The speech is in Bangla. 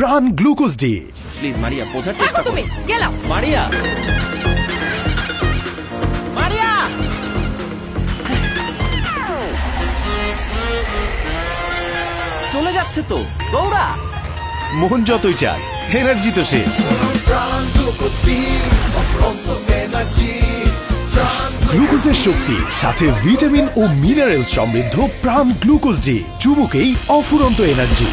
প্রাণ গ্লুকোজ ডি। প্লিজ মারিয়া বোঝার চেষ্টা করো। তুমি গেলাম। মারিয়া! মারিয়া! চলে যাচ্ছে তো দৌড়া! মন যতই চায় এনার্জি তো শেষ। গ্লুকোজের শক্তি সাথে ভিটামিন ও মিনারেল সমৃদ্ধ প্রাণ গ্লুকোজ ডি চুমুকেই অফুরন্ত এনার্জি